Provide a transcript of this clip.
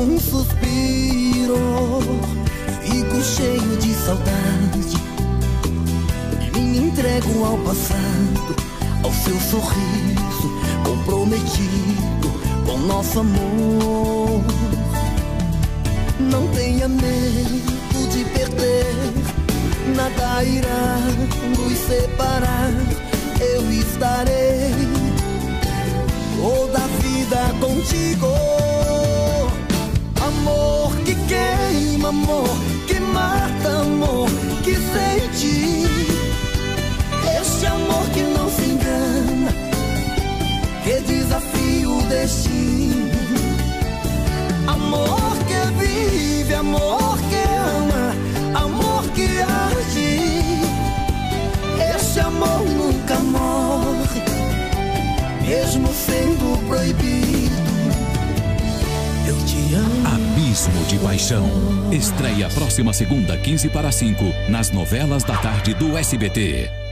um suspiro. Fico cheio de saudade e me entrego ao passado, ao seu sorriso comprometido com nosso amor. Não tenha medo de perder, nada irá nos separar. Eu estarei toda a vida contigo. Amor que mata, amor que sente. Este amor que não se engana, que desafia o destino. Amor que vive, amor que ama, amor que age. Este amor nunca morre, mesmo sendo proibido. Eu te amo. Abismo de Paixão. Estreia próxima segunda, 15 para 5, nas novelas da tarde do SBT.